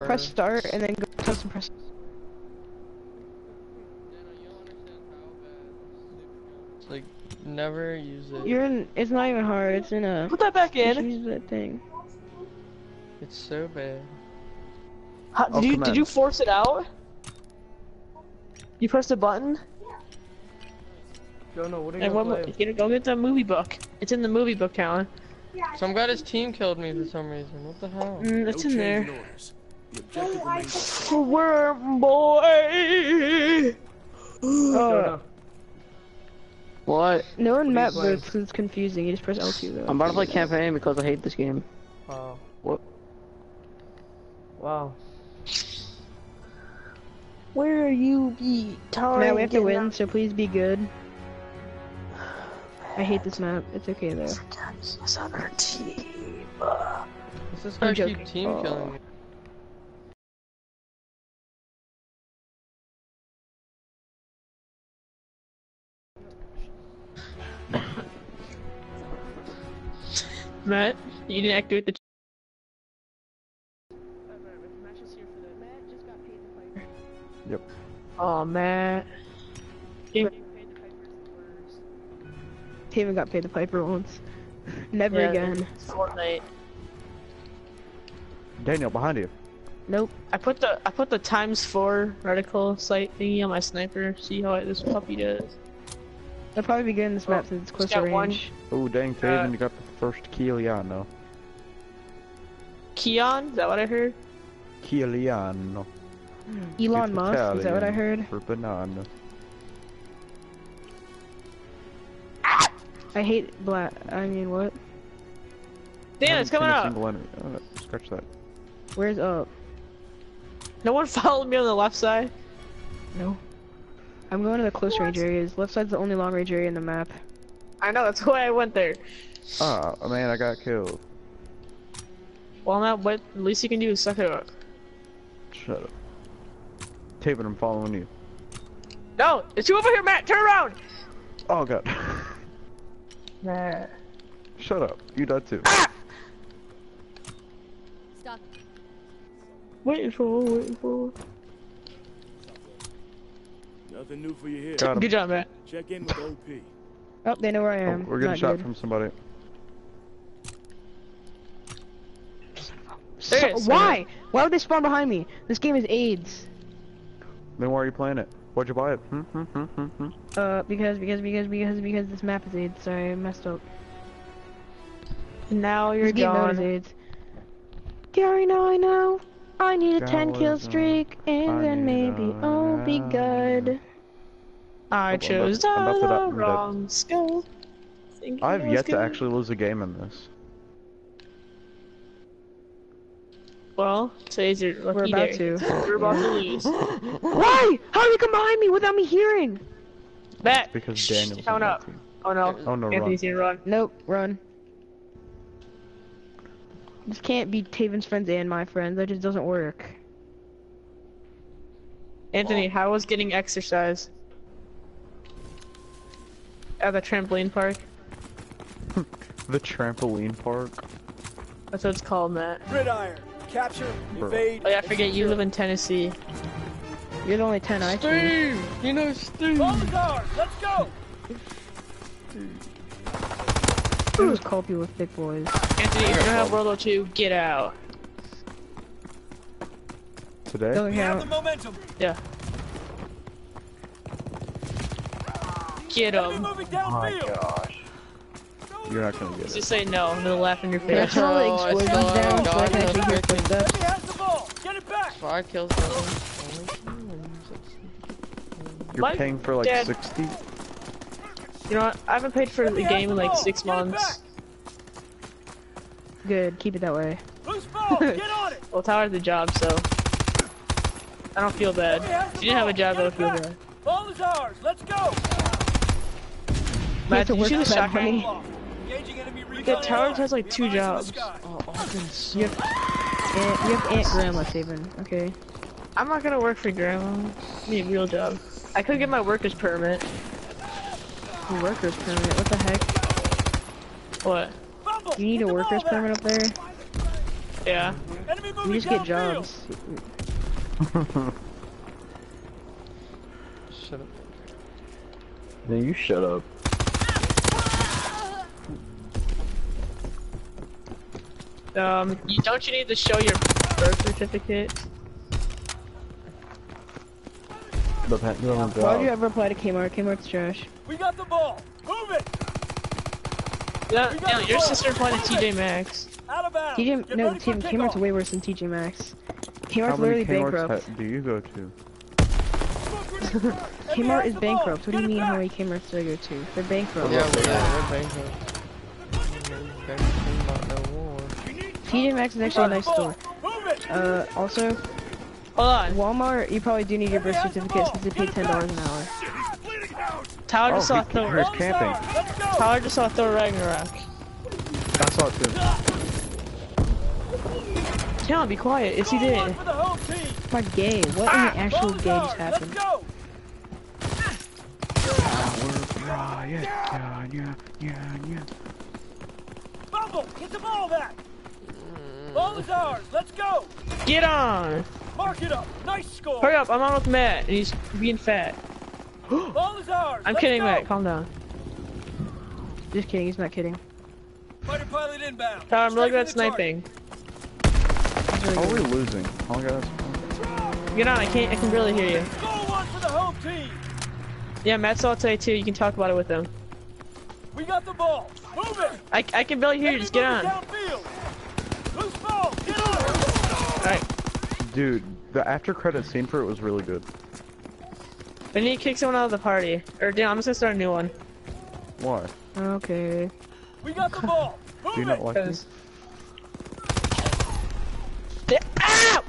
Press start and then go custom press. Like never use it. You're in. It's not even hard. It's in a. Put that back in. use that thing. It's so bad. How, did Oh, you did you force it out? You pressed a button? Jonah, what are you And gonna what, play? you gotta go get the movie book. It's in the movie book, Callan. Some guy his team killed me for some reason. What the hell? Mm, it's no in there. in orders. The objective remains the same. Worm boy. Uh, What? no one map playing? boots 'cause it's confusing. You just press L2 though. I'm about to play campaign because I hate this game. Wow. What? Wow. Where are you be? Matt, we have to win, so please be good. I hate this map. It's okay though. It's on our team. What's this I'm joking. team Oh. killing Matt, you didn't activate the. Yep. Oh, Matt. Taven got paid the piper once. Never Yeah. again. Fortnite. Daniel, behind you. Nope. I put the I put the times four reticle sight thingy on my sniper. See how this puppy does. I'll probably be good in this map since it's Just closer range. Oh, dang, Taven, Uh, you got the first Kiliano. Keon, is that what I heard? Kiliano. Elon It's Musk, is that what I heard? For banana. I hate black. I mean, what? Dan, it's coming seen a up. single. Oh, scratch that. Where's up? No one followed me on the left side. No. I'm going to the close range areas. Left side's the only long range area in the map. I know that's why I went there. Oh, man, I got killed. Well, now what the least you can do is suck it up. Shut up. Taven, I'm following you. No, it's you over here, Matt. Turn around. Oh, God. Matt. Shut up. You died too. Ah! Stop. Waiting for, waiting for. Nothing new for you here. Got him. Good job, Matt. Check in with OP. Oh, they know where I Oh, am. we're getting Not shot good. from somebody. There So- it is. why? Why would they spawn behind me? This game is AIDS. Then why are you playing it? Why'd you buy it? Hmm, hmm, hmm, hmm, hmm. Uh, because, because, because, because, because this map is AIDS. Sorry, I messed up. Now you're This game mode is. AIDS. Gary, now I know. I need a 10 kill streak, and I then maybe I'll be good. I I'm chose about- I'm about to die- the I'm dead. wrong skill. I've I was yet to actually lose a game in this. Well, today's your lucky We're about day. to. We're about to lose. Why? How did you come behind me without me hearing? Matt, Because Daniel's count on up. team. Oh no, Oh no, run. Anthony's gonna run. Nope, run. This can't be Taven's friends and my friends. That just doesn't work. Anthony, how was getting exercise? At the trampoline park? The trampoline park. That's what it's called, Matt. Gridiron. Capture, Bro. evade. Oh yeah, I forget you live in Tennessee. You're the only 10 I see. Steve! You know Steve! Follow the guard. Let's go. I just call people thick boys. Anthony, if you don't have World War II, get out. Today? Doesn't We have the momentum. Yeah. Get Enemy him. moving oh downfield. You're not gonna get it. Just say no, and they'll laugh in your face. turn all the Oh, I explosions saw down it. so I can actually hear that's footsteps? Enemy has the ball. Get it back. Five kills. You're Mike, paying for like Dad. 60? You know what? I haven't played for the game in like six months. Good, keep it that way. back. Loose ball. Get on it. Well, Tyler's the job, so I don't feel bad. If you didn't have a ball. job, I Get would it feel bad. Ball is ours. Let's go. Matt, to did you see work the for that shotgun? money. Ball. Engaging enemy recon Yeah, Towers airline. has like two Eyes in the jobs. Oh, Austin's You have, Aunt, you have Aunt Grandma saving, okay? I'm not gonna work for grandma. I need a real job. I could get my worker's permit. A worker's permit, what the heck? What? Fumble. You need a worker's permit up there? Yeah. Enemy moving We just get jobs. Shut up. Then you shut up. Um, you, don't you need to show your birth certificate? The pendulum Why would you ever apply to Kmart? Kmart's trash. We got the ball. Move it. No, no, your ball. sister applied to TJ. Maxx. Out of bounds. TJ, no, ready for Tim. Kmart's way worse than TJ Maxx. Kmart's many literally Kmart's bankrupt. do you go to? Kmart is bankrupt. What do you mean how back. many Kmart's do I go to? They're bankrupt. Yeah, we, yeah, we're bankrupt. Bankrupt TJ Maxx is actually a nice store. Uh, also, Hold on. Walmart, you probably do need your birth certificate since they pay ten dollars an hour. Tyler Oh, just saw he- Thor. he's camping. ours. Let's go. Tyler just saw Thor Ragnarok. I saw it too. Tell him, be quiet. Yes, he did. for the home team. My gay. What in the actual Ball is gay just happened? Let's. Ah, yeah, yeah, yeah, yeah, yeah. Bumble, get the ball back. Ball is ours. Let's go. Get on! Mark it up. Nice score. Hurry up, I'm on with Matt, and he's being fat. Ball is ours. I'm Let's kidding, go. Matt. Calm down. Just kidding. He's not kidding. Fighter pilot inbound. Tyler, I'm really good at Strike for the target. sniping. He's really How are we good. losing? Oh my god, that's Get on, I can't. I can barely hear you. Goal one for the home team. Yeah, Matt saw it today too. You can talk about it with him. We got the ball. Move it. I, I can barely hear you. Just get on. Downfield. Loose ball. Get on it. Alright. Dude, the after credit scene for it was really good. We need to kick someone out of the party. Or damn, I'm just gonna start a new one. Why? Okay. We got the ball. Move Do you not like me? Cause. Ow! Ah!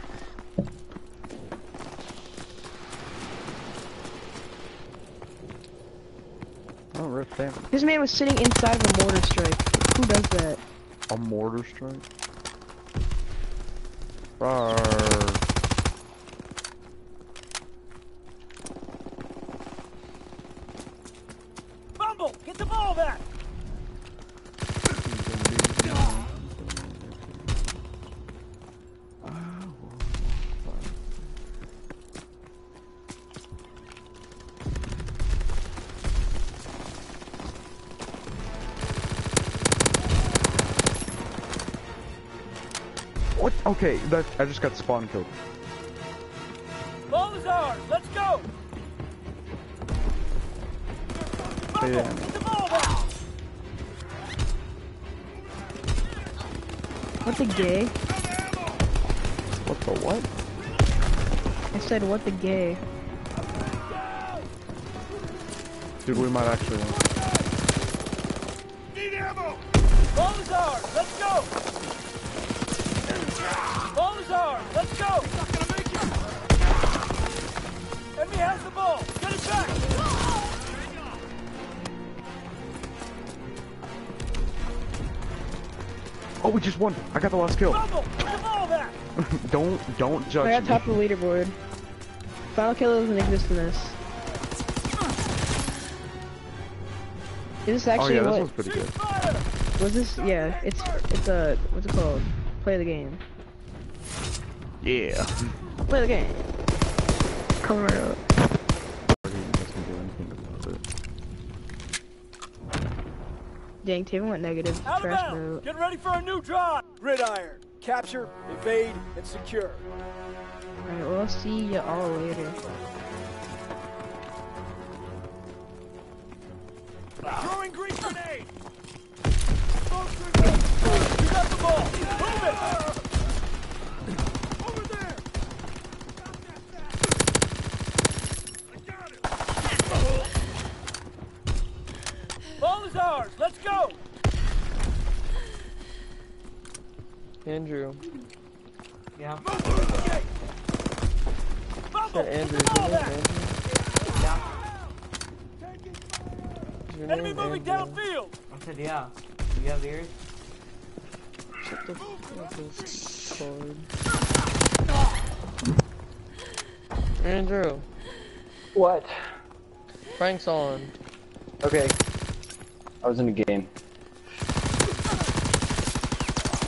Oh, rip, damn. This man was sitting inside of a mortar strike. Who does that? A mortar strike? Rawr. Bumble, get the ball back. Okay, that I just got spawn killed. Ball is ours. Let's go. Yeah. get the ball back. What the gay? What the what? I said what the gay. Dude, we might actually win. Just won. I got the last kill. Bumble, get the ball back. don't, don't judge. I judge got me. top of the leaderboard. Final kill doesn't exist in this. Is this Oh actually yeah, this what? one's pretty good. Was this? Yeah, it's it's a what's it called? Play the game. Yeah. Play the game. Come right up. Doesn't do anything about it. Dang, Taven went negative. Out of Trash bounds. mode. Get ready for a new drive. Gridiron. Capture, evade, and secure. Alright, well, I'll see you all later. Throwing green grenade. Smoke grenade. You got the ball. Move it. Over there. Ball is ours. Let's go. Andrew. Move to the gate. Bumble, Said Andrew. the ball Your back. name's Andrew? Enemy moving Andrew. downfield. I said, yeah. Do you have ears? Shut the fuck up, cord. Andrew. What? Frank's on. Okay. I was in a game.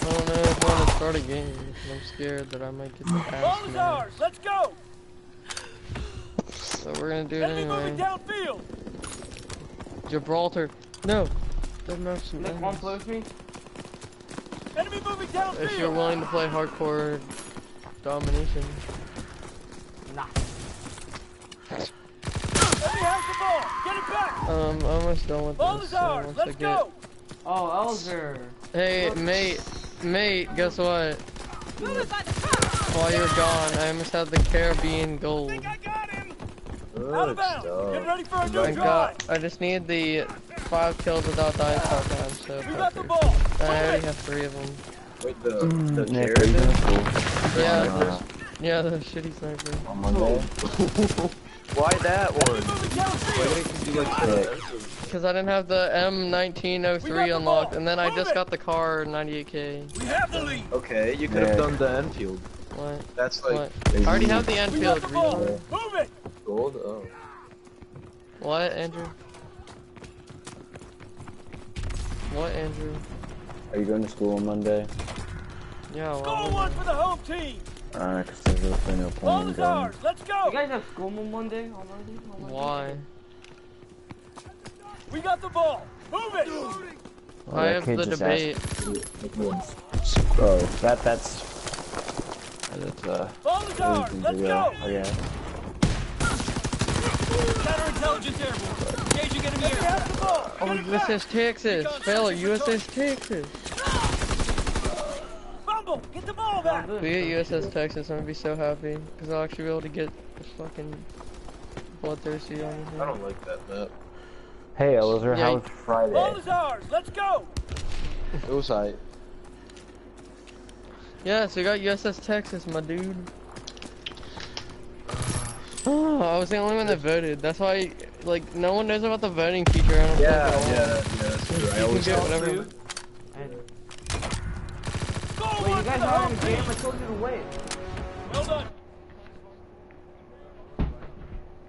Oh, don't know if I want to start a game. I'm scared that I might get the Ball ass is smashed. ours. Let's go. So we're gonna do it Enemy moving anyway. downfield. Gibraltar. No. Doesn't have some Nick, one enemies. play with me? Enemy moving downfield. If you're willing to play hardcore domination. Nah. Enemy has the ball. Get it back. Um, I'm almost done with Ball this. is ours. once Let's get... go. Oh, Elzer. Hey, mate, mate, guess what? While you're gone, I almost had the Caribbean gold. Think I got him. Good Out of bounds. Get ready for a I new drive. got, I just need the five kills without dying five times, so You got the ball. I already have three of them. Wait, the, the Mm, Nick, carrot are you is gonna school? Yeah, the, yeah, the shitty sniper. on Monday? Why that one? Why didn't you do like the Because I didn't have the M1903 unlocked, and then I just got the Kar98k. We have the lead. Okay, you could have done the Enfield. What? That's like What? I already have the We got Enfield. the Move it. gold. Oh. What, Andrew? What, Andrew? Are you going to school on Monday? Yeah, Score one for the home team. Alright, cause there's really no Ball point in going. ours. Let's go! You guys have school on Monday? On Monday? On Monday? why? We got the ball. Move it. Oh, I have the just debate. Oh, that, that's... That's, uh... Ball is ours. reasons Let's go. I guess. Counterintelligence airborne. Engaging enemy air. has the ball. Oh, Get. USS Texas! Failure, USS Texas! Fumble. Get the ball back. If we get USS Texas, I'm gonna be so happy. Because I'll actually be able to get the fucking bloodthirsty on I don't like that map. Hey, Elizar, Yeah, how you- was Friday? Ball is ours. Let's go. It was I. Yeah, so you got USS Texas, my dude. Oh, I was the only one that voted. That's why, like, no one knows about the voting feature. I don't Yeah, yeah, yeah, that's true. I You can always get thought whatever. too. And, Score wait, one you guys the are in the game? I told you to wait. Well done.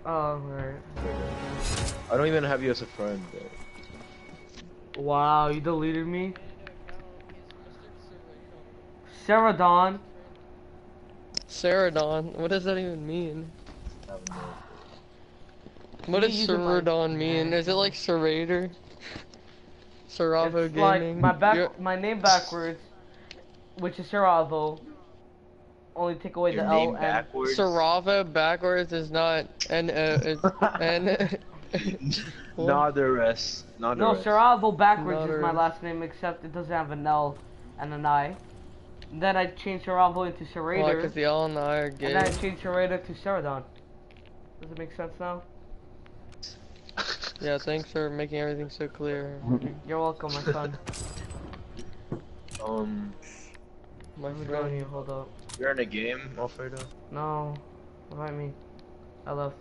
Oh, alright. I don't even have you as a friend. Bro. Wow, you deleted me? Sarah Dawn. Seredon. What does that even mean? I don't know. What does use it Seredon mean? Is it like Serrator? Seravo It's like Gaming? my back, You're- my name backwards, which is Seravo. Only take away Your the name L and backwards. Seravo backwards is not N O. It's N. What? Not the rest. Not the no, rest. Seravo backwards is my last name, except it doesn't have an L and an I. Then I changed Seravo into Why? Serrator, Because the L and I are and then I changed Serrator to Seredon. Does it make sense now? Yeah, thanks for making everything so clear. You're welcome, my son. Um, My I'm going friend. you. Hold up. you're in a game, Alfredo. No, invite me. I love.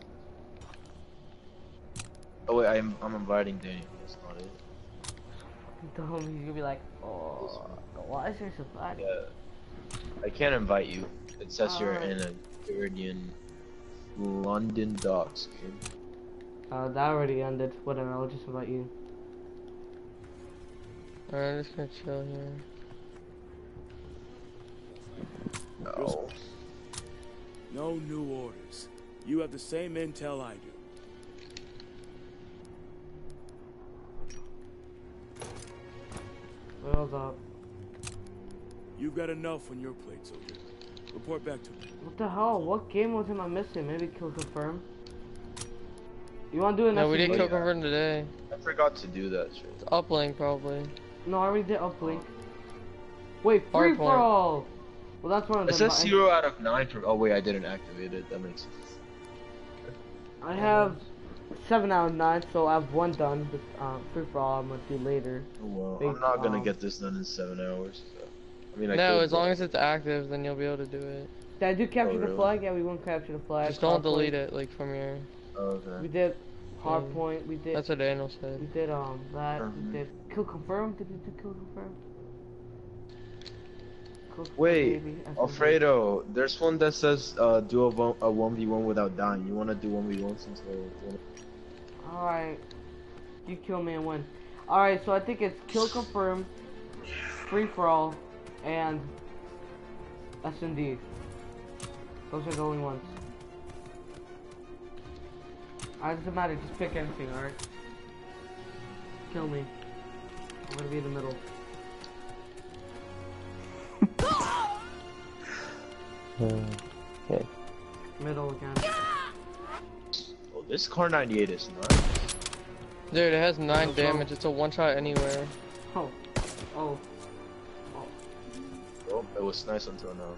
Oh wait, I'm I'm inviting Daniel. That's not it. Dumb. He's gonna be like, oh, why is there so bad? Yeah. I can't invite you. It says you're in a Floridian London docks, kid. Uh, that already ended. Whatever. I'll just invite you. Alright, I'm just gonna chill here. No. No new orders. You have the same intel I do. What's up? You've got enough on your plate, soldier. Report back to me. What the hell? What game was am I missing? Maybe kill confirm. You wanna do it No, we didn't kill confirm today. I forgot to do that shit. It's uplink probably. No, I already did uplink. Wait, free Hardpoint. for all. Well, that's one of It them. says but zero out of nine. For, oh wait, I didn't activate it. That makes sense. I have seven out of nine, so I have one done. With uh, free for all, I'm gonna do later. Oh, well, Big I'm not gonna bomb. get this done in seven hours. So. I mean, I No, as long but- as it's active, then you'll be able to do it. Did I do capture Oh, the really? flag? Yeah, we won't capture the flag. Just don't Hardpoint. delete it, like from your. Oh, We did hard point. We did. That's what Daniel said. We did um that. Mhm. We did kill confirm. Did we do kill confirm? Wait. Alfredo, there's one that says uh, do a, one, a 1v1 without dying. You wanna do 1v1 since we're. All right, you kill me and win. All right, so I think it's kill confirm, free for all, and S and D. Those are the only ones. Alright, doesn't matter. Just pick anything. All right. Kill me. I'm gonna be in the middle. Okay. Middle again. Oh, this Kar98 is nice. Dude, it has nine Let's go. damage. It's a one shot anywhere. Oh. oh. Oh. Oh, it was nice until now.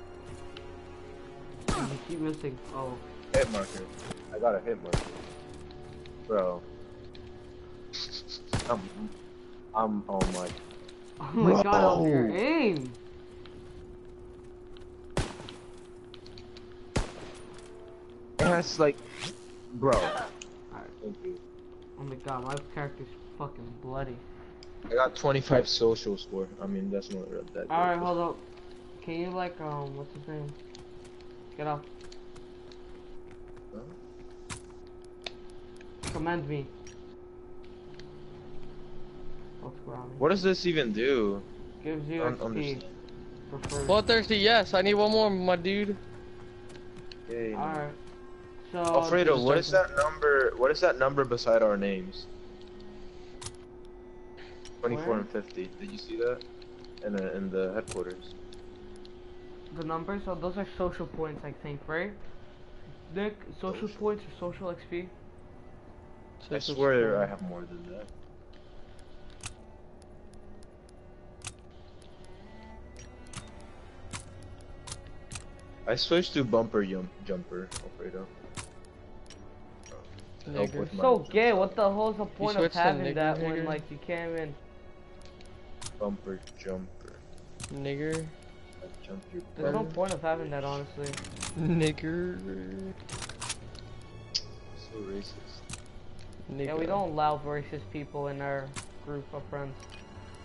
You keep missing. Oh. Hit marker. I got a hit marker. Bro. I'm, I'm, oh my. Oh my god, that was your aim! That's like, bro. Alright. Thank you. Oh my god, my character's fucking bloody. I got 25 social score. I mean, that's not that. Alright, good. hold up. Can you like, um, what's his name? Get off. Huh? Commend me. What's wrong? What does this even do? Gives you XP understand. for first. Yes. I need one more, my dude. Yay. Alright. So. Alfredo, just what don't- is that number? What is that number beside our names? 24 Where? and 50. Did you see that? In the in the headquarters. The numbers, so those are social points, I think, right? Nick, social Social. points or social XP? I swear I have more than that. I switched to bumper jump jumper, Alfredo. Help Nigger. with my So gay, what the hell is the point of switched to having nigger that when, like, you can't even. bumper jumper. Nigger. Jump your There's no point of having that, honestly. Nigger. So racist. Nigger. Yeah, we don't allow racist people in our group of friends.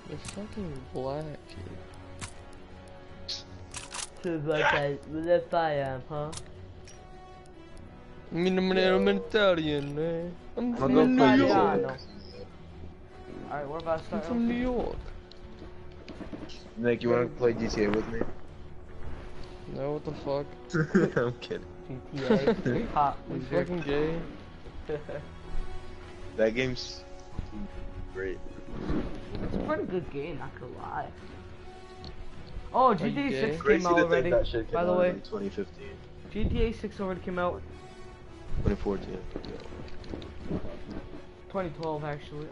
You're fucking black, dude. Cause like I, if I am, huh? I mean, eh. I'm, I'm an Italian, man. I'm I'm from gonna New go play York. Alright, we're about to I'm from New York. Nick, you wanna play GTA with me? No, what the fuck? I'm kidding. GTA. Hot You loser. fucking gay. That game's great. It's a pretty good game, not gonna lie. Oh, GTA gay? 6 Crazy came out already. think that shit came By the way, 2015, GTA 6 already came out 2014. 2012 actually.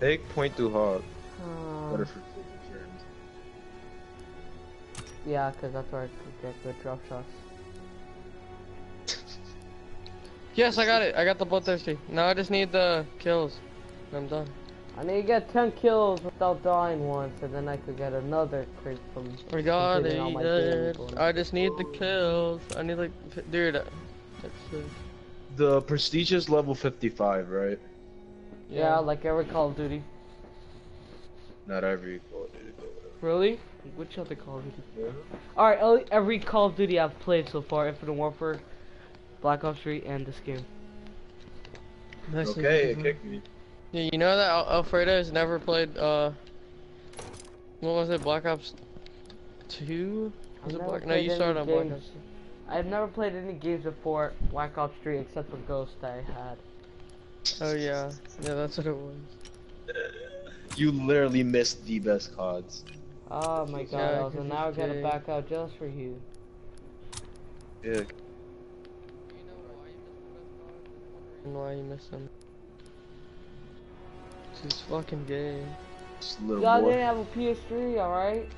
Take point to hog. Um, Better for taking turns. yeah, cause that's where I could get good drop shots. Yes, I got it. I got the bloodthirsty. Now I just need the kills. I'm done. I need to get 10 kills without dying once, and then I could get another crate from. I got all my daily it. goals. I just need the kills. I need like, f- dude. uh, That's it. The prestige is level 55, right? Yeah, like every Call of Duty. Not every Call of Duty, but. Really? Which other Call of Duty? Yeah. Alright, every Call of Duty I've played so far Infinite Warfare, Black Ops 3, and this game. Nice Okay, it kicked me. Yeah, you know that Al- Alfredo has never played. Uh, what was it? Black Ops Two? Was I've it Black? No, you started on Black games- Ops. I've never played any games before Black Ops 3 except for Ghost I had. Oh yeah, yeah, that's what it was. You literally missed the best cards. Oh my god, Yeah, I was 'cause now I he's gotta back out just for you. Yeah. Do you know why you missed the best cards? And why you miss him? He's fucking game. Just a Y'all didn't have a PS3, alright?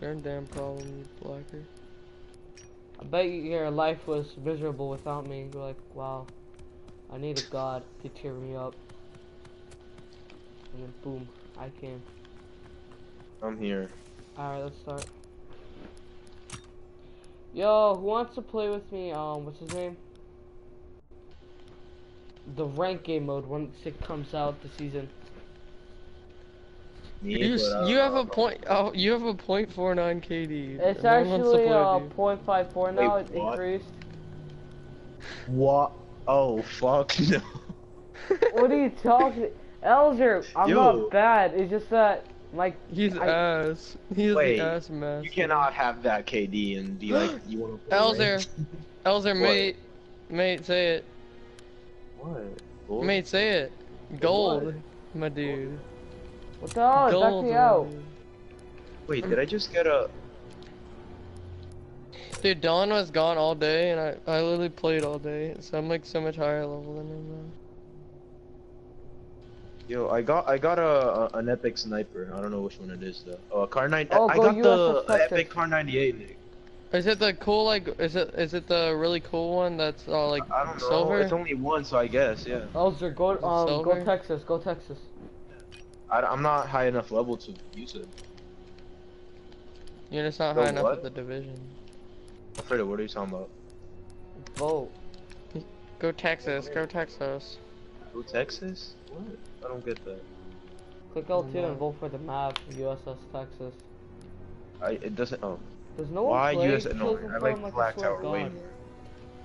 Your damn problem, you blacker. I bet your life was miserable without me. You're like, wow, I need a god to cheer me up. And then boom, I came. I'm here. Alright, let's start. Yo, who wants to play with me? Um, what's his name? The rank game mode once it comes out this season. You, s- but, uh, you have a point. Oh, you have a point four nine KD. It's No one wants to actually play uh with you. .54 now. Wait, It what? increased. What? Oh fuck no. What are you talking? Elzer, I'm Yo. not bad. It's just that my He's I- ass. He's Wait, the ass master. You cannot have that KD and be like you want to. Elzer, Elzer, mate, mate, say it. What? Gold? Mate, say it. Gold, my dude. what the hell? It backed Gold. me out. Wait, did I just get a? Dude, Don was gone all day, and I, I literally played all day, so I'm like so much higher level than him now. Yo, I got I got a, a an epic sniper. I don't know which one it is though. Oh, a car nine. Oh, I go got the epic Kar98. Nick. Is it the cool like? Is it is it the really cool one that's uh, like I don't know. silver? It's only one, so I guess yeah. Elzer, go um go Texas, go Texas. I, am not high enough level to use it. You're just not The high enough what? at the division. Alfredo, what are you talking about? Vote. Go Texas, go Texas. Go Texas? What? I don't get that. Click L2 and vote for the map, USS Texas. I it doesn't. Oh, Does no one why play US? No, Kill I like Confirm? Flak Tower way God. more.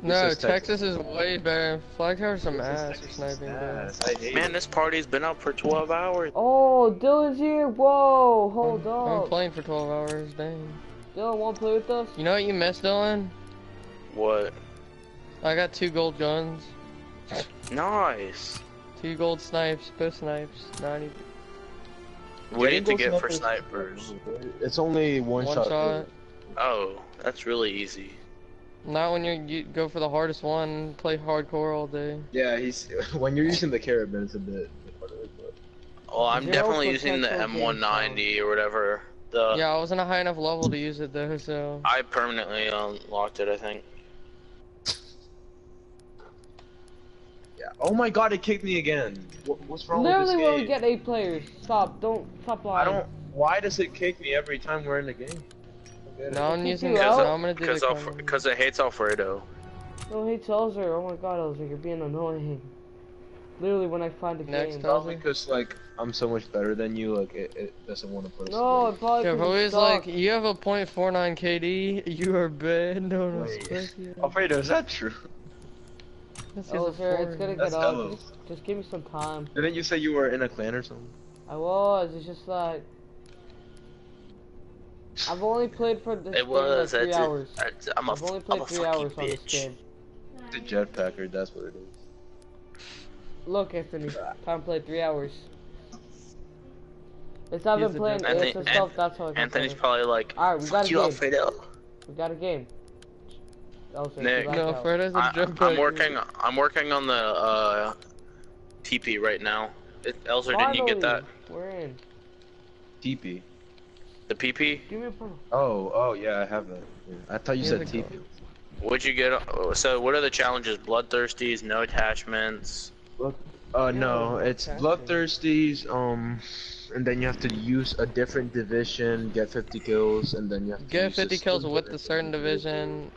No, says Texas. Texas. is way better. Flak Tower's some ass for Texas sniping, ass. Man, this party's been up for 12 hours. Oh, Dylan's here. Whoa, hold on. I'm up. playing for 12 hours, dang. Dylan, wanna play with us? You know what you missed, Dylan? What? I got two gold guns, Nice. two gold snipes, both snipes, 90. What do you to get for snippers- snipers? It's only one, One shot. shot. Oh, that's really easy. Not when you you go for the hardest one, play hardcore all day. Yeah, he's when you're using the carabin, it's a bit. harder, but- Well, I'm Zero definitely using the M190 or whatever. The Yeah, I wasn't a high enough level to use it though, so. I permanently unlocked it, I think. Yeah. Oh my god, it kicked me again. What, what's wrong Literally with when this we game? get eight players. Stop, don't, stop lying. I don't. Why does it kick me every time we're in the game? I don't get it. Now I'm Kick using you it, out? so I'm gonna do Because the Alf- common. because it hates Alfredo. No, hey, Elzer. Oh my god, Elzer, you're being annoying. Literally when I find a Next game. time. Probably because like I'm so much better than you, like it, it doesn't want to put us. No, in it probably Yeah, 'cause but you always like, you have a .49 KD, you are bad, no one respects you. Alfredo, is that true? This is a it's gonna foreign. get That's up. Just, just give me some time. Didn't you say you were in a clan or something? I was. It's just like I've only played for this It was. like three That's it. hours. That's- I'm a, I've only I'm played a three fucking hours on this game. The jetpacker, that's what it is. Look, Anthony, time played three hours. It's not He's been playing dumb- ASS Anthony- stuff. That's how I can Anthony's play. probably like, All right, we got fuck a you, game. Alfredo. We got a game. Elzer, Nick. you back No, out. Fredo's a I, jump I'm working. I'm working on the uh, TP right now. It, Elzer, didn't you get that? We're in. TP. The PP? Give me a phone. Oh, oh yeah, I have that. Yeah. I thought you Here's said a TP. What'd you get? uh, So, what are the challenges? Bloodthirsties, no attachments. Uh, no, it's bloodthirsties. Um, and then you have to use a different division, get 50 kills, and then you have to Get use 50 kills with the certain division.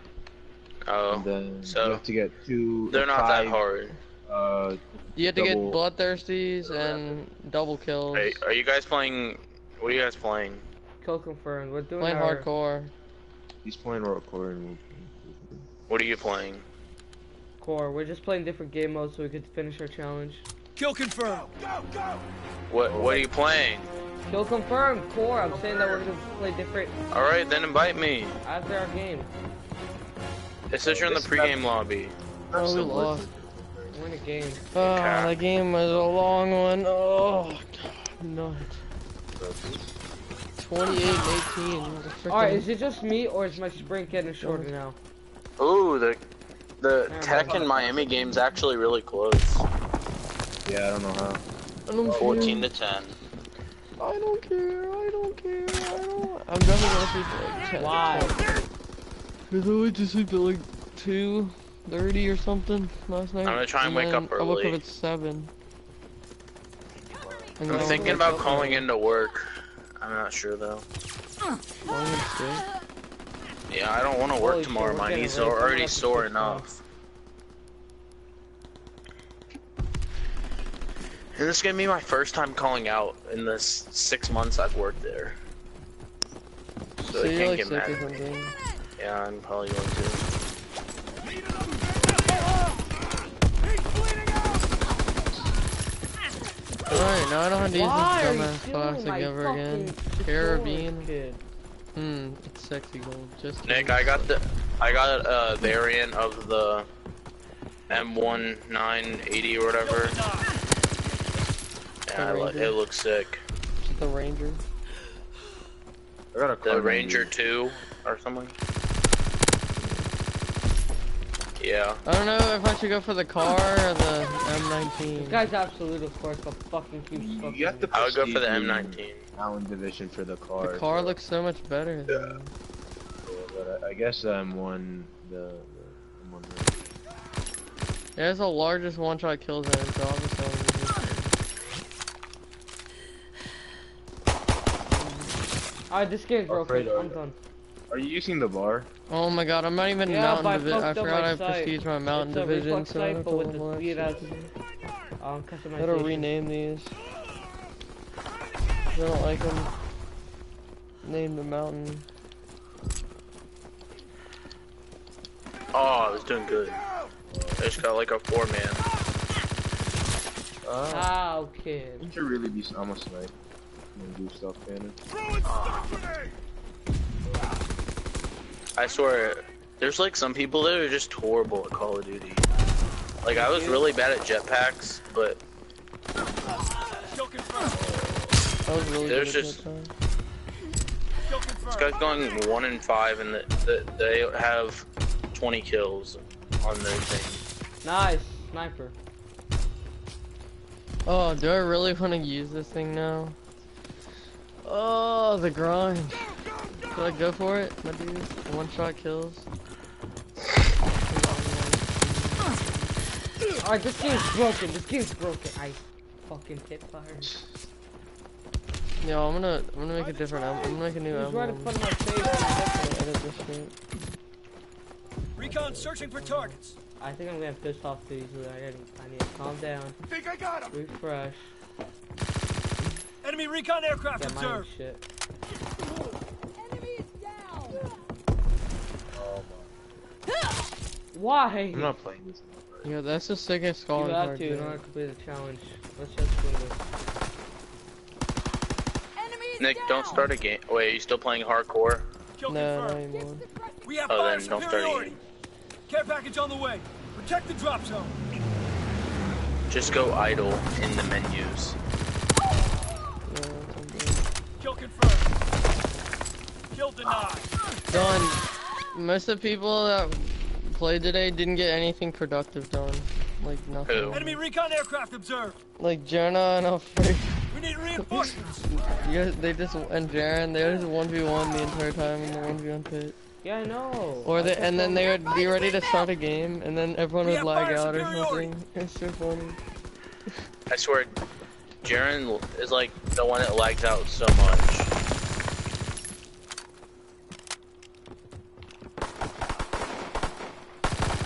Oh, And then so you have to get two. they're not five, that hard. Uh, You have to Double- get bloodthirsties and double kills. Are, are you guys playing? What are you guys playing? Kill confirmed. We're doing playing our... hardcore. He's playing hardcore. What are you playing? Core. We're just playing different game modes so we could finish our challenge. Kill confirmed. Go, go, go. What What are you playing? Kill confirmed. Core. I'm saying that we're gonna play different. All right, then invite me. After our game. It says you're in the pregame lobby. Oh, we oh, lost. We're in a game. Oh, okay. the game was a long one. Oh, God. 48 18. Alright, is it just me or is my sprint getting shorter now? Ooh, the the Tech and Miami game's actually really close. Yeah, I don't know how. I don't 14 care. to 10. I don't care, I don't care, I don't... I'm never gonna sleep at like 10. Why? Because I went to sleep at like 2, 30 or something last night. I'm gonna try and, and wake up early. I woke up at 7. I'm thinking about calling in to work. I'm not sure though. calling in sick. Yeah, I don't want to work Holy tomorrow. My knees are already sore enough. And this is gonna be my first time calling out in the six months I've worked there. So, So they you're can't like get mad. Yeah, I'm probably going to. Alright, now I don't have to use Why are you this dumbass stealing classic ever again. fucking Carabine. kid? Hmm, it's sexy gold. Just Nick, I got the, I got a variant of the M1980 or whatever. And I li- it looks sick. the Ranger. I got a The car Ranger 2 or something. Yeah. I don't know if I should go for the car or the M19. This guy's absolute, of course, but fucking keeps fucking. You have to I would go for the M19. Allen division for the car. The car so- looks so much better. Than Yeah, but I, I guess um, the M1, the, the M1. Yeah, it's the largest one-shot kill zone, so obviously I'm gonna Alright, this game's broken. I'm done. Are you using the bar? Oh my god, I'm not even Yeah, but I mountain division. I forgot I site. prestige my mountain it's a division, reflex so I site, have but to with the level up. weird ass um, customization. Gotta rename these. I don't like them. Name the mountain. Oh, I was doing good. I just got like a four man. Uh, How, kid? you should really be almost snipe. And do stuff, Cannon. Throwing stun grenade! I swear, there's like some people that are just horrible at Call of Duty. Like I was really bad at jetpacks, but That was really There's just- that time. Kill this confirmed. guy's going one in five, and that the, they have 20 kills on their thing. Nice. Sniper. Oh, do I really want to use this thing now? Oh, the grind. Should I go for it, my dude? One shot kills. Alright, this game's broken. This game's broken. I fucking hit fire. Yo, I'm gonna, I'm gonna make a different. em- I'm gonna make a new He's right in emblem. front of my face. Edit this shit. Recon searching for targets. I think I'm gonna pissed off too easily. I, gotta, I need to calm down, Think I got him. refresh, Enemy recon aircraft get my own observed. shit. Why? I'm not playing this. Yo, that's the sickest You calling have card. to in dude. to complete the challenge. Let's just win this. Nick, don't start a game. Wait, are you still playing hardcore? Kill No, not confirmed. anymore. We have Oh, fire then don't start a superiority. game. Care package on the way. Protect the drop zone. Just go idle in the menus. Yeah, Kill confirmed. Kill denied. Done. Most of the people that played today didn't get anything productive done. Like nothing. Who? Enemy recon aircraft observed. Like Jonah and Alfred. We need reinforcements. You guys, they just and Jaren, they just one v one the entire time in the one v one pit. Yeah, I know. Or they and then they would be ready to start a game, and then everyone would lag out or something. It's so funny. I swear, Jaren is like the one that lags out so much.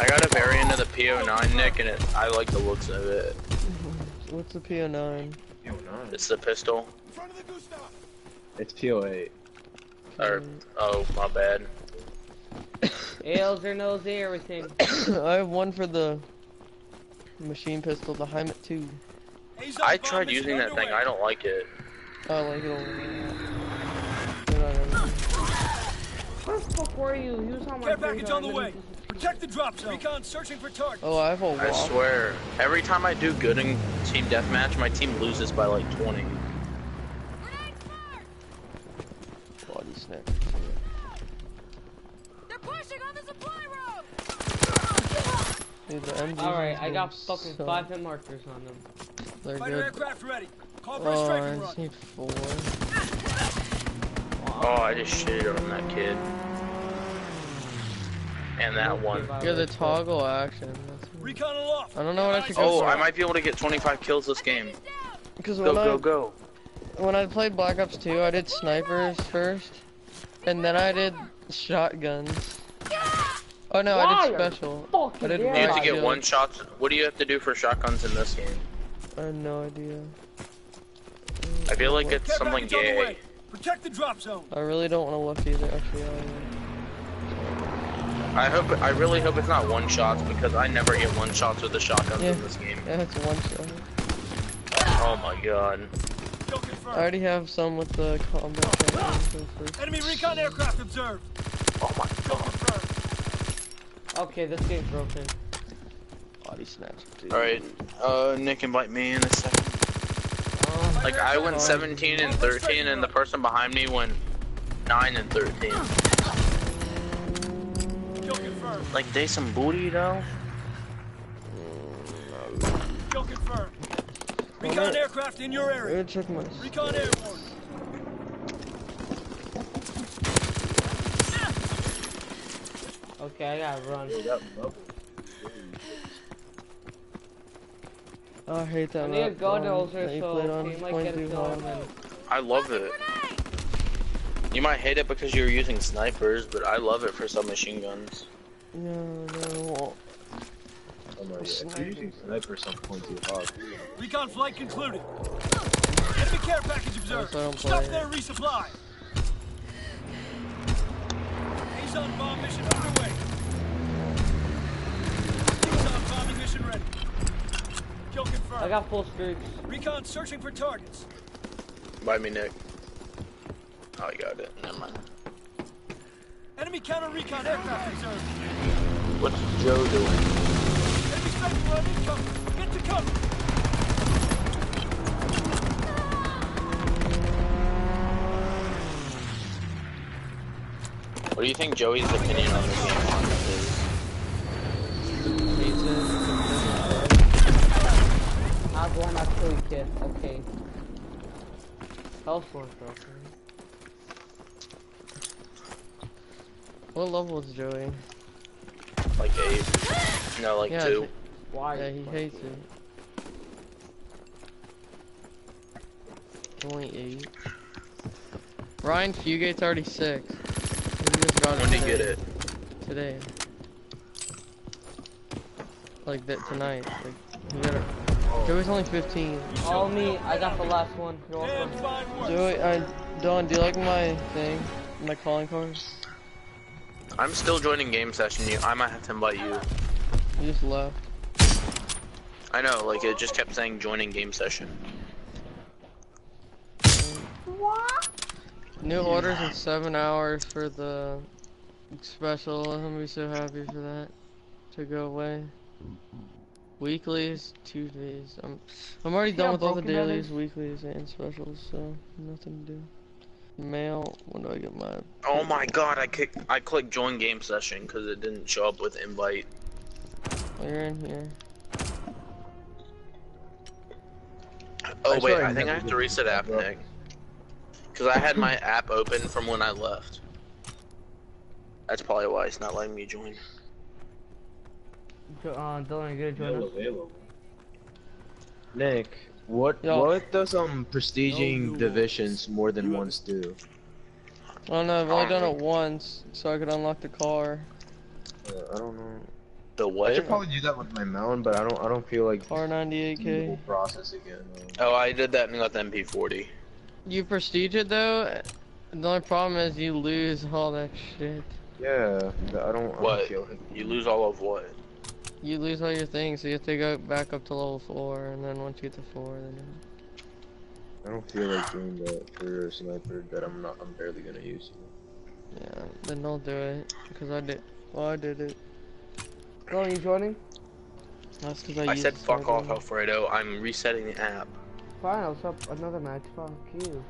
I got a variant of the PO9, Nick, and it, I like the looks of it. What's the PO9? Yo, no. It's the pistol. In front of the Gustav. It's PO8. Or, mm. oh, my bad. Ails or nosy, everything. I have one for the machine pistol, the Heimat 2. Azov I tried using that thing. I don't like it. I like it a lot. They're not everything. Where the fuck were you? He was on my Care package on the way. Protect the drop zone. Recon searching for targets. Oh, I have a I wall. swear, every time I do good in team deathmatch, my team loses by like 20. Body snap. They're pushing on the supply road! Dude, the Alright, I got suck. fucking five hit markers on them. They're Fighter good. aircraft ready. Call for Oh, I striking just run. need four. Oh, I just shitted on that kid. And that one. Yeah, the toggle action. Recon aloft. I don't know what I should oh, go Oh, for. I might be able to get 25 kills this game. Because Go, when go, I go. when I played Black Ops 2, I did snipers first, and then I did shotguns. Oh no, I did special. Fucking I did You have to get one shot. What do you have to do for shotguns in this game? I have no idea. I feel like it's Care something package on the gay. way. Protect the drop zone. I really don't want to look either. Actually, I I hope. I really hope it's not one shots because I never get one shots with the shotguns Yeah. in this game. yeah, it's one shot. Oh my god. I already have some with the combat training. Enemy recon aircraft observed. Oh my god. Okay, this game's broken. Body snatch. dude. Alright, uh, Nick invite me in a second. Uh, Like, I went 17 and 13, and the person behind me went 9 and 13. Like, they some booty, though? Kill confirmed. Recon aircraft in your area. check my. Recon airborne. okay, I gotta run. Oh, I hate that I need a map, gun also, that you so played on you might get a Two kill Hall. and then I love it. You might hate it because you're using snipers, but I love it for submachine guns. No, no. Oh my god. If you're using sniper some point too hard. Recon flight concluded. Enemy care package observed. Yes, I don't Stop play. there, resupply. Azon bomb mission underway. Azon bombing mission ready. Kill confirmed. I got full streaks. Recon searching for targets. Buy me, Nick. Oh, you got it. Never mind. Enemy counter recon aircraft observed. What's Joe doing? Enemy sniper on incoming. Get to cover. What do you think Joey's opinion on the game Not one actually kid. Okay. Hellstorm broken. What level is Joey? Like 8? No, like Yeah, 2. Why? Yeah, he hates it. Only eight. Ryan Fugate's already six. He just got When did you today. get it? Today. Like that tonight. Like he got it. Joey's only 15. Oh me, I got the last one. You're And welcome. fine work. Joey, I Don, do you like my thing? My calling cards? I'm still joining game session. You, I might have to invite you. You just left. I know, like it just kept saying joining game session. What? New orders in seven hours for the special. I'm gonna be so happy for that to go away. Weeklies, Tuesdays. I'm I'm already done with all the dailies, is? weeklies, and specials, so nothing to do. Mail. When do I get my? Oh my god, I kick, I clicked join game session because it didn't show up with invite. Oh, you're in here. Oh I wait, I I think I have to reset app, bro. Nick. Because I had my app open from when I left. That's probably why it's not letting me join. Jo- Uh, Dylan, you gonna join us? Nick, what Yo. what does um prestiging divisions more than once do? I don't know. I've only done it once, so I could unlock the car. Uh, I don't know. The what? I should probably do that with my mountain, but I don't I don't feel like Kar98k. process again. though. Oh, I did that and got the MP40. You prestige it though. The only problem is you lose all that shit. Yeah, I don't. I What? don't feel like You lose all of what? You lose all your things, so you have to go back up to level four, and then once you get to four, then. I don't feel like doing that for a sniper that I'm not. I'm barely gonna use. Yeah, then don't do it, because I did. Well, I did it. Dylan, you joining? That's because I, I used said fuck off, good. Alfredo. I'm resetting the app. Fine, I'll set up another match. Fuck you.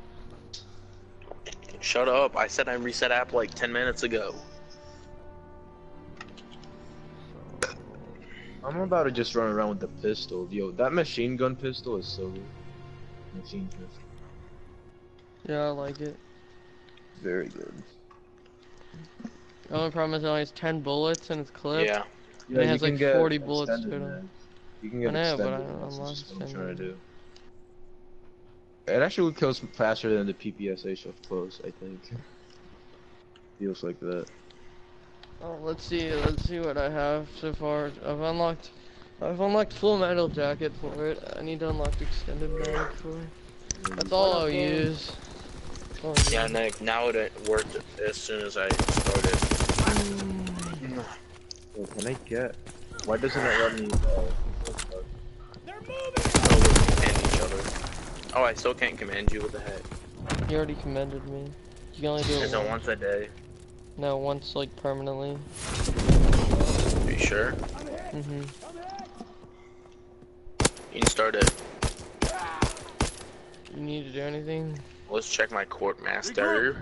Shut up. I said I reset app like 10 minutes ago. I'm about to just run around with the pistol. Yo, that machine gun pistol is so good. Machine pistol. Yeah, I like it. Very good. The only problem is it only has 10 bullets and it's clipped. Yeah. And it has like 40 bullets extended to it. You can I get know, but extended I- I'm mags, not that's what I'm trying to do. It actually kills faster than the PPSA stuff close, I think. Feels like that. Oh, let's see. Let's see what I have so far. I've unlocked. I've unlocked full metal jacket for it. I need to unlock extended mag for it. That's all I'll use. That's Yeah, use. Nick, now it worked as soon as I started. Oh, can I get? Why doesn't it let me? Uh, They're moving. Oh, we're each other. Oh, I still can't command you. What the heck? You already commanded me. You can only do it it once. once a day? No, once like permanently. Are you sure? Mhm. You can start it. You need to do anything? Let's check my quartermaster.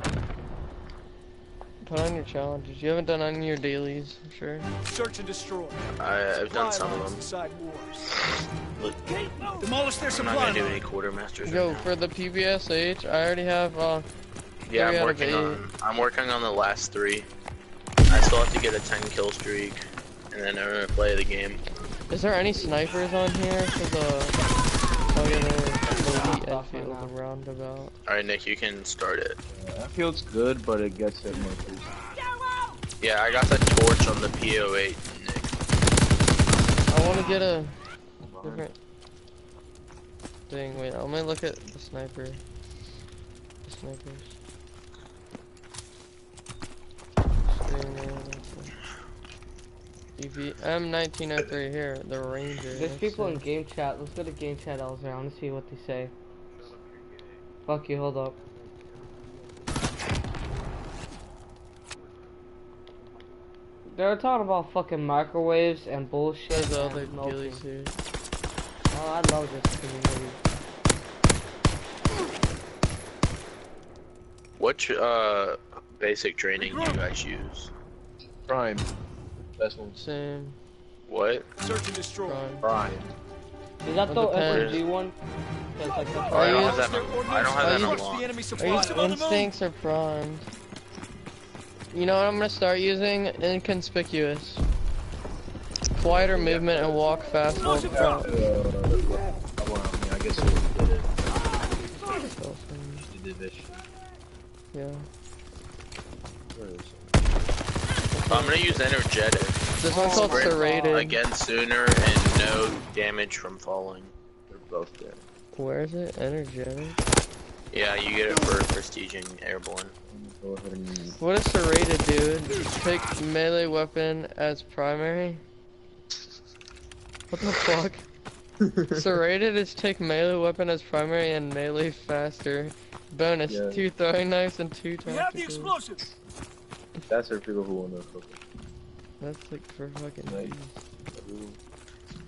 Put on your challenges. You haven't done any of your dailies, I'm sure. Search and destroy. I, I've done some of them. Inside wars. Look, Demolish their I'm supply not gonna do line. any quartermasters. Yo, right now. for the PPSh, I already have uh Yeah, I'm working on. I'm working on the last three. I still have to get a 10 kill streak, and then I'm gonna play the game. Is there any snipers on here for the cellular elite Off Enfield roundabout? All right, Nick, you can start it. That feels good, but it gets hit more. too. Yeah, I got the torch on the PO8, Nick. I want to get a different thing. Wait, I'm gonna look at the sniper. The snipers. It. EV M1903 here, the Ranger. There's people see. in game chat. Let's go to game chat, Elzer. I want to see what they say. Fuck you, hold up. They're talking about fucking microwaves and bullshit. There's the and other smoking. here. Oh, I love this community. What uh basic training do you guys use? Prime. Best one. Same. What? Search and destroy. Prime. Prime. Is that the Well. SMG one? That's like the Oh, I don't have that. on- I don't have that use- on Search the lock. enemy I supply use line. on the move. instincts or primed. You know what I'm gonna start using? Inconspicuous. Quieter movement and walk fast while Explosive crouch. Uh, well, I mean, I guess we did it. Yeah. Where is it? I'm gonna use energetic. This one's oh called Sprint serrated. Again sooner and no damage from falling. They're both there. Where is it? Energetic. Yeah, you get it for prestiging airborne. And What does serrated do? Take melee weapon as primary? What the fuck? serrated is take melee weapon as primary and melee faster. Bonus, Yeah. two throwing knives and two We have the explosives. That's for people who want to cook. That's like for fucking Nice.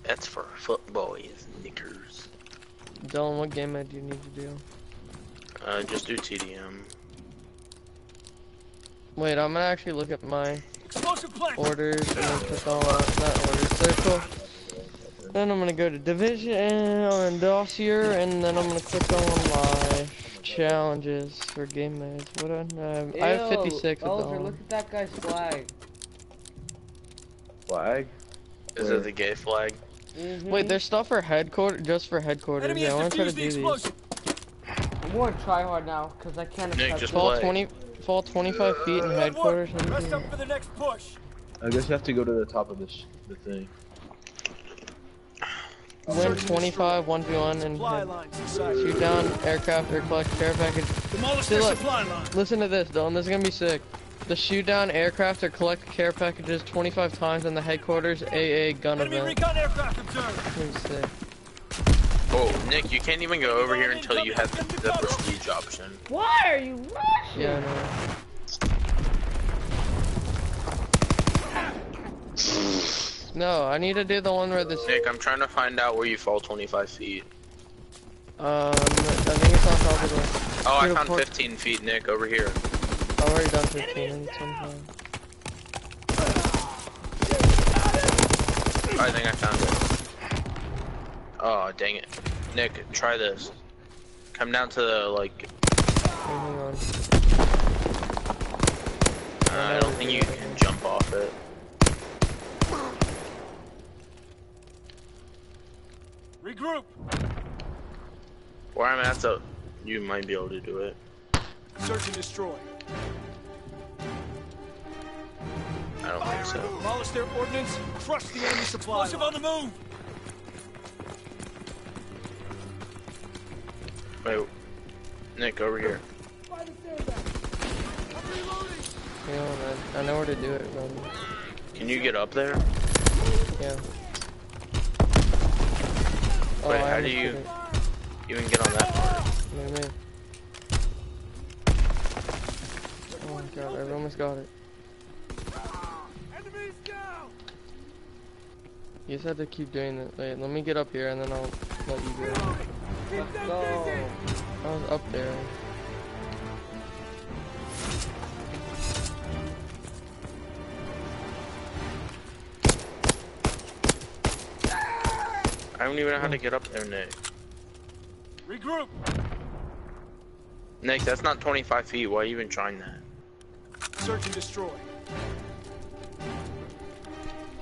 That's for football, is knickers. Dylan, what game mode do you need to do? Uh, just do TDM. Wait, I'm gonna actually look at my Explosive orders and then click on not orders circle. Then I'm gonna go to division and dossier and then I'm gonna click on my challenges for game modes. What do I have? I have 56 of Elzer, look at that guy's flag. Flag? Is Where? it the gay flag? Mhm. Wait, there's stuff for headquarters, just for headquarters. Enemy Yeah, I wanna has try to defused the do these. explosive. I'm going to try hard now because I can't Nick, accept just. Fall play. 20, fall 25 feet in headquarters. Rest up for the next push. I guess you have to go to the top of this the thing. Win 25, 1v1, and Supply head- lines inside. shoot down aircraft or collect care package. Demolish See, look. supply line. Listen to this, Dylan. This is gonna be sick. The shoot down aircraft or collect care packages 25 times in the headquarters AA gun Enemy event. recon aircraft observed. Sick. Oh, Nick, you can't even go over here until you have the prestige option. Why are you rushing? Yeah, I know. No, I need to do the one where this. Nick, I'm trying to find out where you fall 25 feet. Um, I think it's on top of the. Oh, I found 15 feet, Nick, over here. I've already done 15 in. I think I found it. Oh, dang it. Nick, try this. Come down to the, like, Hang on. uh, I don't think you can jump off it. Regroup. Where I'm at, though, you might be able to do it. Search and destroy. I don't think so. Demolish their ordnance. Crush the enemy supply Explosive on the move. Wait, Nick, over here. Hang on, I, I know where to do it. Run. Can you get up there? Yeah. Wait, oh, I how do you- did it. You can get on that part. Me, me. Oh my god, I almost got it. You just have to keep doing it. Wait, let me get up here and then I'll let you go. Let's go. I was up there. Don't even know how to get up there, Nick. Regroup! Nick, that's not 25 feet. Why are you even trying that? Search and destroy.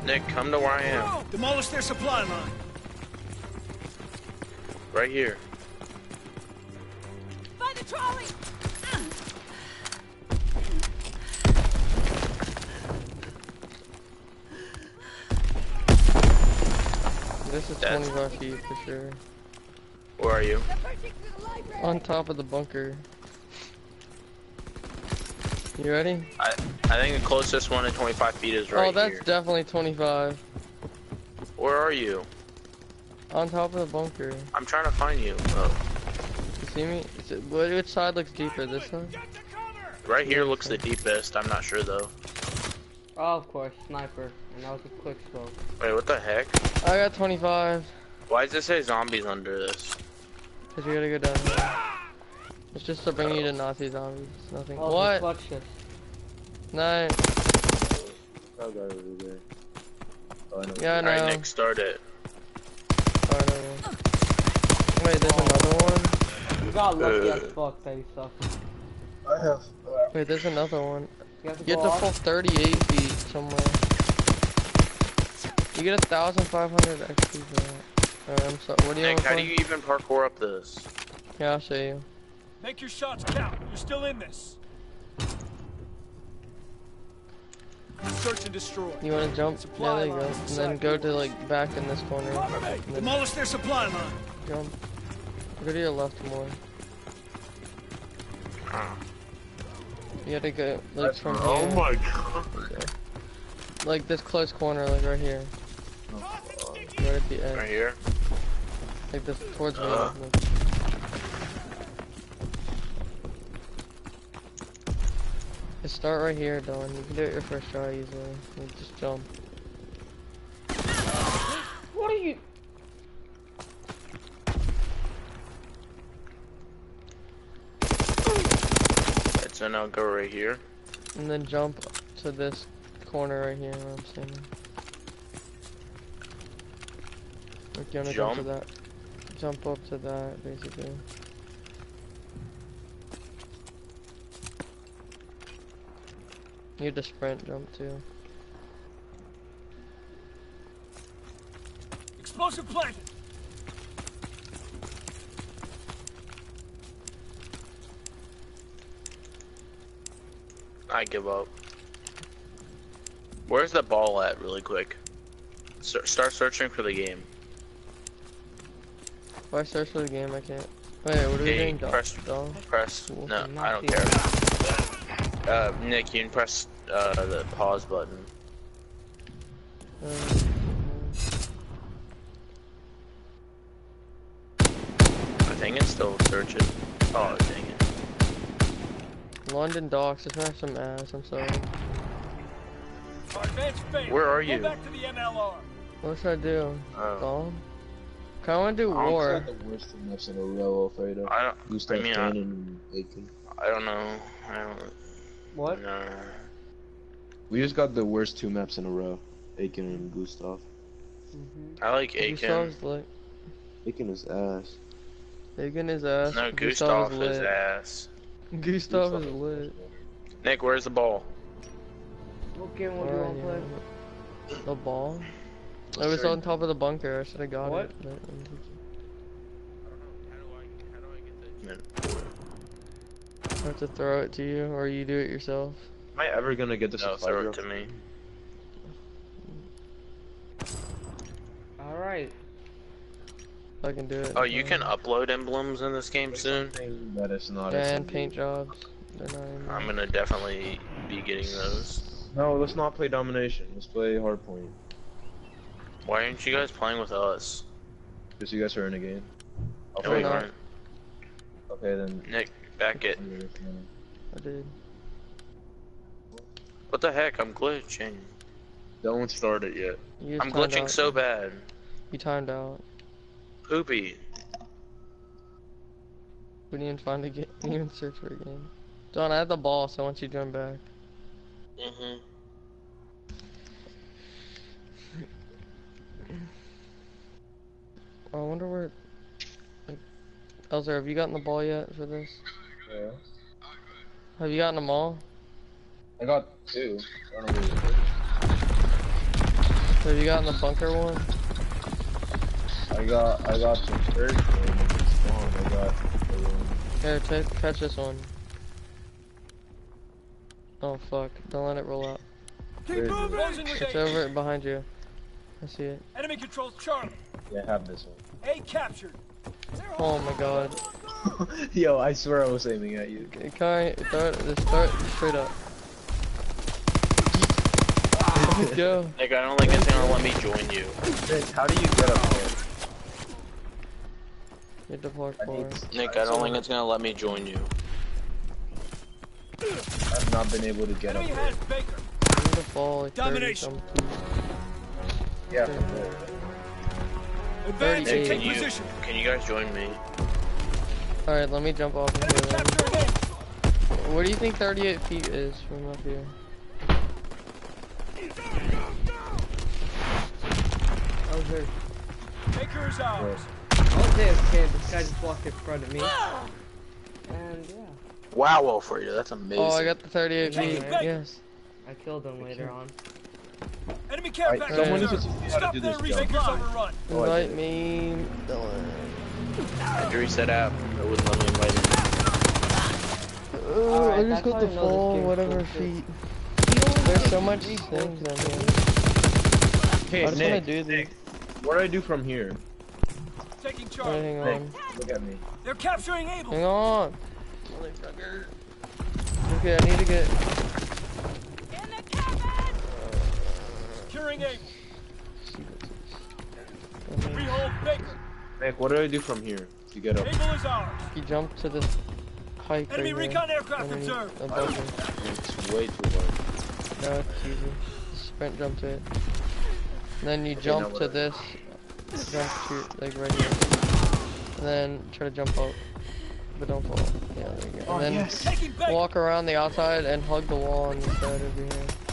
Nick, come to where I am. Demolish their supply line. Right here. This is That's- 25 feet for sure. Where are you? They're pushing through the library! On top of the bunker. You ready? I I think the closest one to 25 feet is right oh, that's here. definitely 25. Where are you? On top of the bunker. I'm trying to find you. Oh, You see me? Is it, wh- which side looks deeper? This side? Get to cover! right here looks the deepest. I'm not sure though. Oh, of course, sniper. And that was a quick scope. Wait, what the heck? I got 25. Why does it say zombies under this? Cause you gotta go down here. It's just to bring you to Nazi zombies. It's nothing. Oh, what? Clutch this. Nice. That guy over there. Oh, I know. Yeah, I know. Alright, Nick, start it. Oh, no, no. Wait, there's another one? You got lucky Uh. as fuck that you suck. I have. Wait, there's another one. You have to You go get the off. full 38 feet somewhere. You get a 1,500 XP for that. Alright, I'm sorry. What do you Nick, how do you even parkour up this? Yeah, I'll show you. Make your shots count. You're still in this. Search and destroy. You wanna jump? Yeah, there you go. And then go to like back in this corner. Cover me! And then Demolish their supply line. jump. Go to your left more. You gotta go like from oh here. Oh my god. Like this close corner, like right here. Right at the end. Right here? Like this towards me. Uh. like- Just start right here, Dylan. You can do it your first try easily. You just jump. What are you? Right, so now go right here. And then jump to this corner right here where I'm standing. Like you wanna jump to that. Jump up to that, basically. You have to sprint jump too. Explosive planted. I give up. Where's the ball at, really quick? Ser- start searching for the game. If I search for the game, I can't. Wait, what are we doing? Dog? press- Dog? Press. Cool. No, I don't here. care. Uh, Nick, you can press uh, the pause button. Um, I think it's still searching. Oh, dang it. London docks, just have some ass, I'm sorry. Our advance failed. Where are Go you? back to the MLR. What should I do? Oh. Dog? Kinda wanna do I don't war. the worst two maps in a row, Alfredo. I don't. Gustav I mean, I- Cannon and Aachen. I don't know. I don't. What? know. We just got the worst two maps in a row. Aachen and Gustav. Mhm. I like Aachen. Gustav's lit. Aachen is ass. Aachen is ass. No, Gustav Gustav is is ass. Gustav is lit. Nick, where's the ball? What game would you want to play? The ball? It was on top of the bunker. I should have got What? it. but- I have to throw it to you, or you do it yourself. Am I ever gonna get this No, a throw it to me. Alright. I can do it. Oh, you can upload emblems in this game soon. That is not Yeah, and paint jobs. They're not in I'm gonna definitely be getting those. No, let's not play domination. Let's play hardpoint. Why aren't you guys playing with us? Because you guys are in a game. No, we aren't. Okay, then. Nick, back it. I did. What the heck? I'm glitching. Don't start it yet. I'm glitching out. so bad. You timed out. Poopy. We didn't find a game. We didn't search for a game. John, I have the ball, so once you join back. Mm-hmm. Oh, I wonder where. Like, Elzer, have you gotten the ball yet for this? Yeah. Have you gotten them all? I got two. I don't know where it Have you gotten the bunker one? I got I got the third one. I got the one. Here, take, catch this one. Oh fuck! Don't let it roll out. Keep moving! It's over behind you. I see it. Enemy controls Charlie. Yeah, I have this one. A captured. Oh my god. Yo, I swear I was aiming at you. Okay, Kai, throw it, just throw it straight up. Let's go. Nick, I don't think it's gonna let me join you. Nick, how do you get up there? Hit the park I for need. it. Nick, I don't think it's gonna let me join you. I've not been able to get up Enemy there. has Baker. You need to fall like 30 Domination. something. Yeah, from there. Advance and take Can you, position. can you guys join me? Alright, let me jump off of here then. capturing A. What do you think 38 feet is from up here? Oh, here. Baker is ours. Oh, damn, okay, this guy just walked in front of me. Ah! And yeah, Wow, well for you, that's amazing. Oh, I got the 38 feet. Yes. I killed him later on. Enemy care Alright, package someone needs to teach me how to Stop do there, this Reese. jump. Baker's overrun. I Invite did. me. Dylan. I had to reset app. It wouldn't let me invite him. Oh, Alright, I just got the I full whatever so feet. good. There's so much things on here. Hey, I just Nick, do this. what do I do from here? Taking Wait, Charlie. hang Nick, look at me. They're capturing Abel. Hang on. Okay, I need to get. In the cabin! Securing Able. see what this is. Freehold Baker. Nick, what do I do from here to get up? Able is ours. You jump to this hike Enemy right recon here. aircraft underneath observed. above you. It's way too hard. No, it's easy. Sprint jump to it. And then you Okay, jump to what? this. Jump to like right here. And then try to jump out. But don't fall. Yeah, there you go. Oh, and then Taking Baker. walk around the outside and hug the wall on the side over here.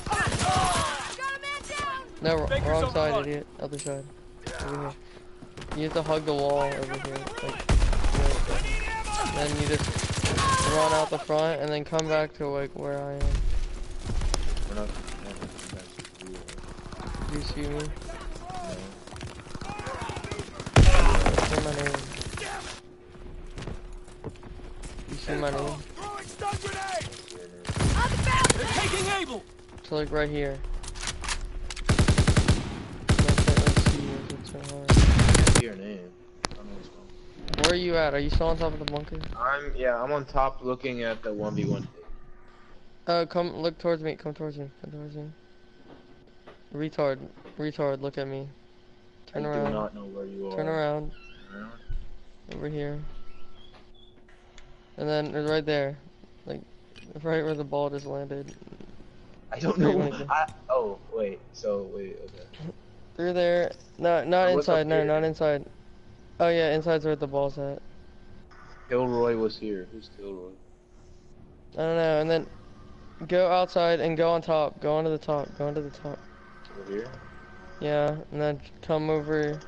Got a man down! No, wr- Baker's wrong side, overrun. idiot. Other side. Over here. You have to hug the wall over here. Like, yeah. then you just run out the front and then come back to like where I am. We're not. Do you see me? Say my name. You see my name? Throwing stun grenade. On the bounce! They're taking Able. So like right here. You at? Are you still on top of the bunker? I'm yeah. I'm on top looking at the one v one. Uh, come look towards me. Come towards me. Come towards me. Retard. Retard. Look at me. I Turn do around. not know where you are. Turn around. Around? Over here. And then right there. Like, right where the ball just landed. I don't know. I, oh wait. So wait. Okay. Through there. No, not inside. No, not inside. Oh yeah, inside's where the ball's at. Kilroy was here. Who's Kilroy? I don't know. And then go outside and go on top. Go onto the top. Go onto the top. Over here. Yeah, and then come over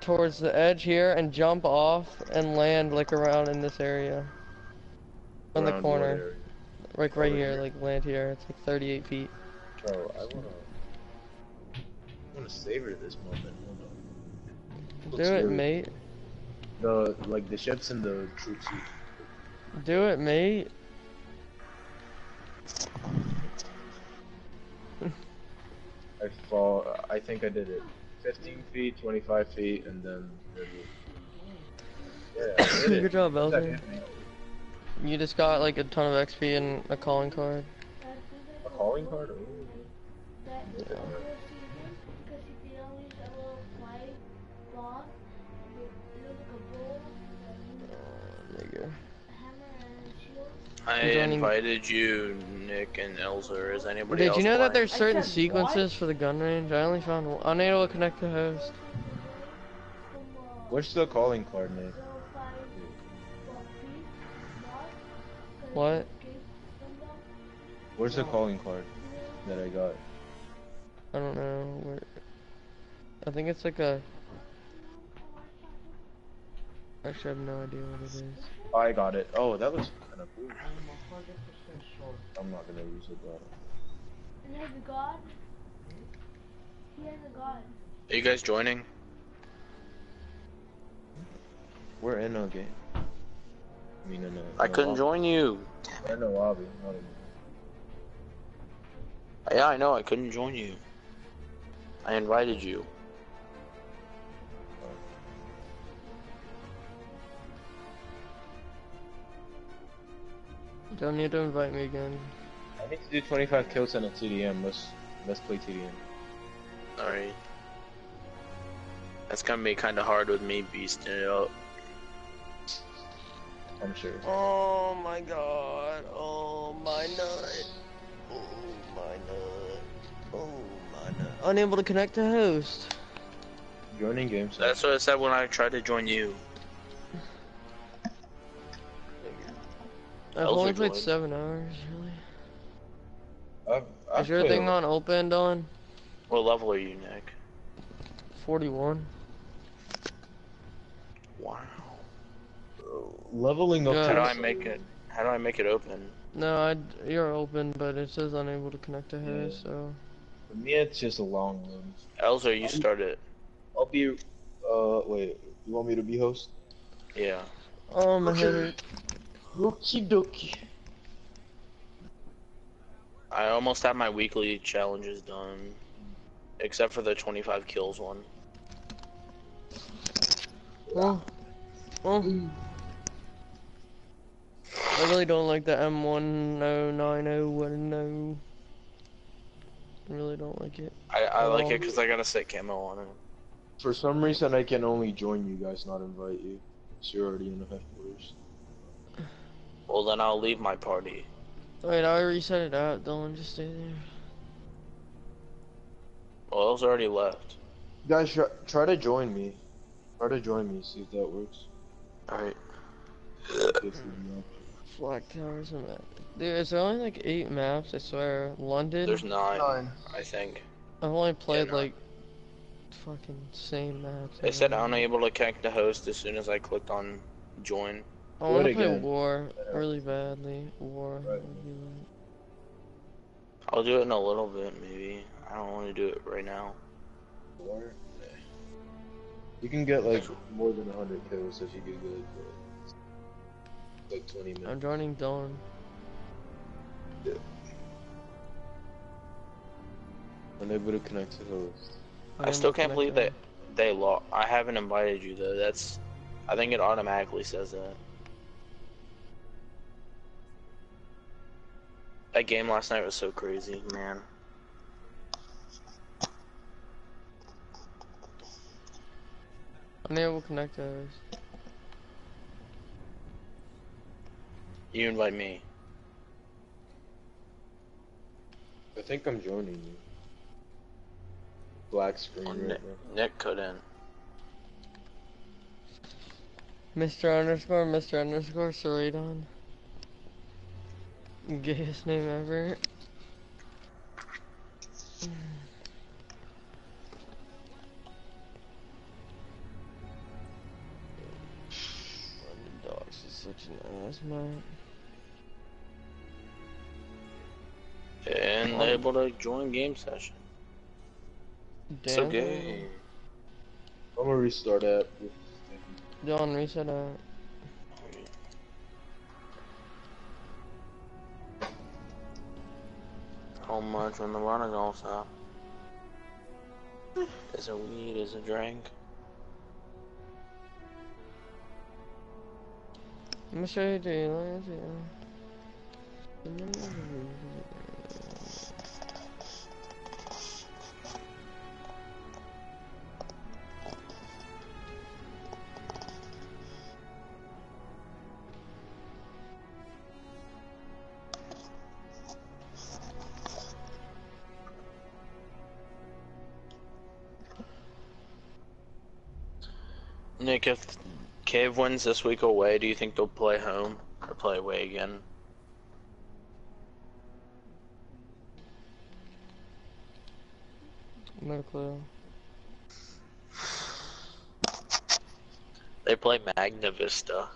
towards the edge here and jump off and land like around in this area. On the corner. Like right Over here, here? like land here. It's like 38 feet. Bro, I wanna. I wanna savor this moment. Hold. Do Looks it, really- mate. The like the ships and the troops. Do it, mate. I fall. I think I did it. 15 feet, 25 feet, and then 30. Yeah, I did it. Good job, That Elzer. hit me. You just got like a ton of XP and a calling card. A calling card? Ooh. Yeah. I invited you, Nick and Elzer. Is anybody Did else you know that there's certain sequences for the gun range? I only found one. Unable to connect to host. What's the calling card name? What? Where's the calling card that I got? I don't know. Where... I think it's like a. Actually, I have no idea what it is. I got it. Oh, that looks kind of cool. I'm not gonna use it though. He has a god. He has a god. Are you guys joining? We're in a game. I mean, in a. I in a couldn't lobby. join you. We're in a lobby. Not in... Yeah, I know. I couldn't join you. I invited you. Don't need to invite me again. I need to do 25 kills on a TDM. Let's let's play TDM. All right. That's gonna be kind of hard with me beasting it up. I'm sure. Oh my god. Oh my nut. Oh my nut. Oh my nut. Unable to connect to host. Joining games. That's what I said when I tried to join you. I've only played joined. seven hours, really. I've, I've Is your thing on open, Don? What level are you, Nick? 41. Wow. leveling up. Yeah. How do I make it? How do I make it open? No, I you're open, but it says unable to connect to host, so. For me, it's just a long load. Elzer, you start it. I'll be. Uh, wait. You want me to be host? Yeah. Oh my head. Okie dokie. I almost have my weekly challenges done, except for the 25 kills one. Well, well. Mm. I really don't like the M109010. I really don't like it. I, I like Oh. it because I got a set camo on it. For some reason, I can only join you guys, not invite you. So you're already in the headquarters. Well, then I'll leave my party. Wait, I reset it out. Dylan, just stay there. Well, El's already left. Guys, try, try to join me. Try to join me, see if that works. Alright. Fix it up. Flak towers and that. Dude, is there only like eight maps? I swear. London. There's nine, Nine. I think. I've only played no. like fucking same maps. They said unable to connect to host as soon as I clicked on join. I want to play again. War really badly. War. Right. would be like- I'll do it in a little bit, maybe. I don't want to do it right now. Or, you can get like more than 100 kills if you do good, but like 20 minutes. I'm joining Dylan. Unable to connect to host. I still can't believe that they lost. I haven't invited you though. That's, I think it automatically says that. That game last night was so crazy, man. Unable to connect to host. You invite me. I think I'm joining you. Black screen Oh, right Nick, now. Nick couldn't. Mr. underscore Mr. underscore Seredon. Gayest name ever. London Docks is such an ass man. And um, able to join game session. So Damn. gay. I'm gonna restart that. John, reset out. How much when the runner goes up? Is it weed? Is a drink? I'm gonna show you the Nick, if Cave wins this week away, do you think they'll play home or play away again? No clue. They play Magna Vista.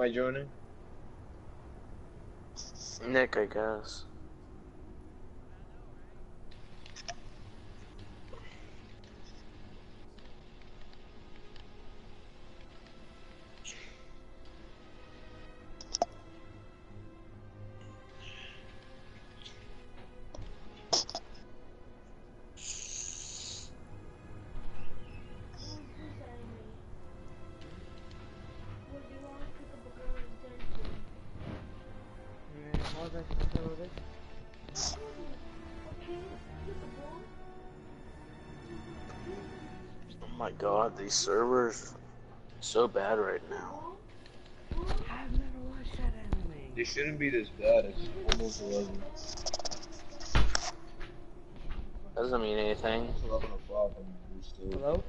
I joining? Nick, I guess. These servers so bad right now. They shouldn't be this bad. It's almost 11. Doesn't mean anything. It's 11 o'clock and we're still. Hello?